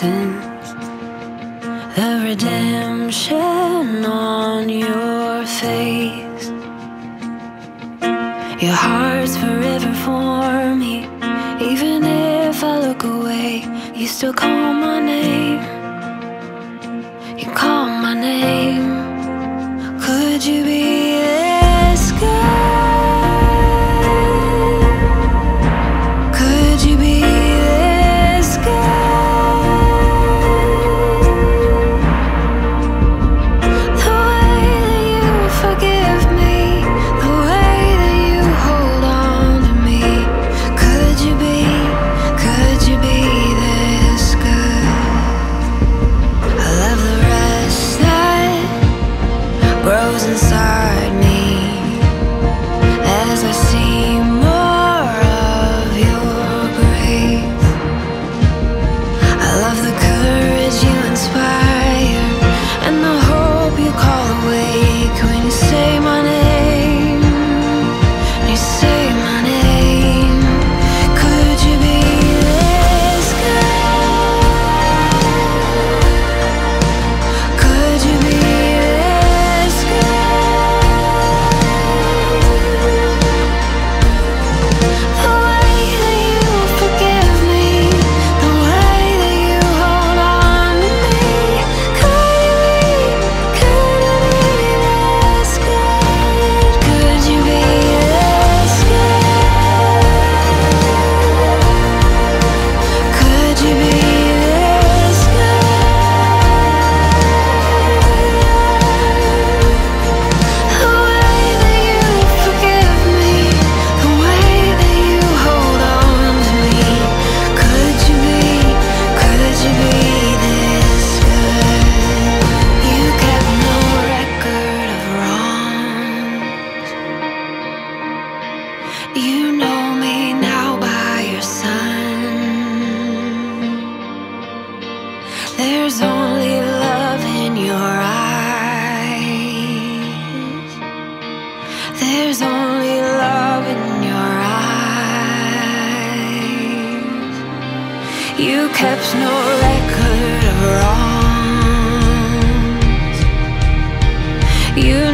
sins, the redemption on your face. Your heart's forever for me, even if I look away, you still call my name. You know me now by your son. There's only love in your eyes. There's only love in your eyes. You kept no record of wrongs. You